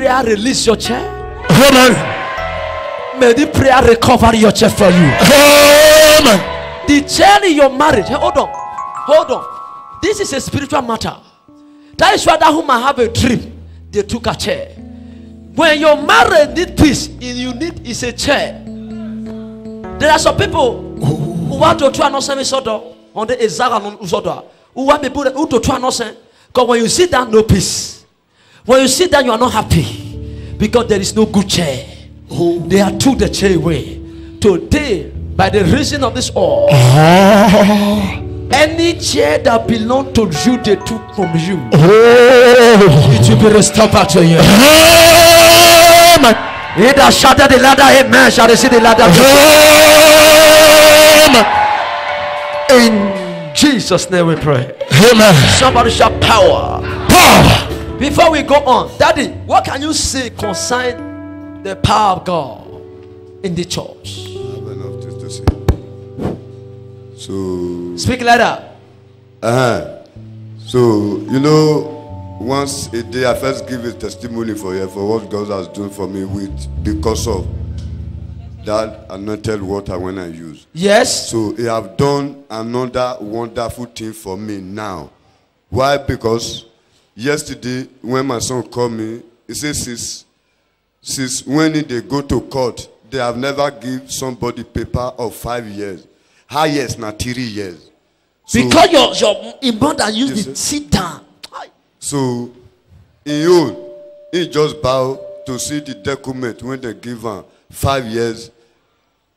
prayer release your chair. Amen. May the prayer recover your chair for you. Amen. The chair in your marriage. Hold on. Hold on. This is a spiritual matter. That is why that woman have a dream. They took a chair. When your marriage need peace, and you need is a chair. There are some people who want to try not send sort on the exact sort of who want people who to try not send. Because when you sit down, no peace. When you sit down, you are not happy because there is no good chair. Oh. They are took the chair away. Today, by the reason of this all, ah. any chair that belong to you, they took from you. Oh. It will be restored back to you. Amen. He that shouted the ladder, amen, shall receive the ladder. Amen. In Jesus' name we pray. Amen. Somebody shout power. Power. Before we go on, Daddy, what can you say concerning the power of God in the church? I have enough to say. So, Speak louder. uh-huh. so you know, once a day I first give a testimony for you for what God has done for me with because of that anointed water when I use. Yes. So he have done another wonderful thing for me now. Why? Because yesterday when my son called me, he says since since when they go to court, they have never give somebody paper of five years. Highest na three years. So, because your your did sir. sit down. so in own, he just bow to see the document when they give him five years,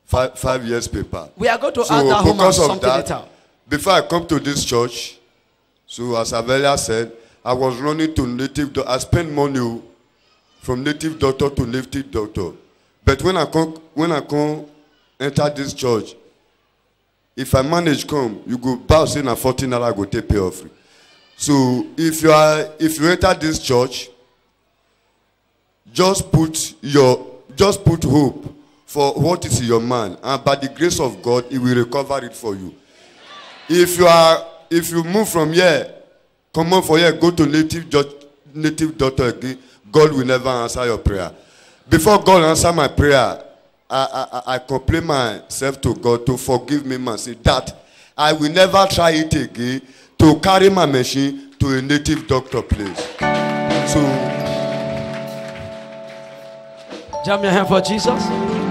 five five years paper. We are going to So ask that woman because of that, later. before I come to this church, so as Avelia said, I was running to native. Do- I spent money oh, from native doctor to native doctor. But when I come, when I come enter this church, if I manage come, you go bow say na fourteen naira go take pay offering. So if you are if you enter this church, just put your just put hope for what is in your man and by the grace of god he will recover it for you if you are if you move from here come on for here go to native native doctor again. God will never answer your prayer. Before god answer my prayer i i i I complain myself to god to forgive me my sin that i will never try it again to carry my machine to a native doctor place. So Jam your hand for Jesus.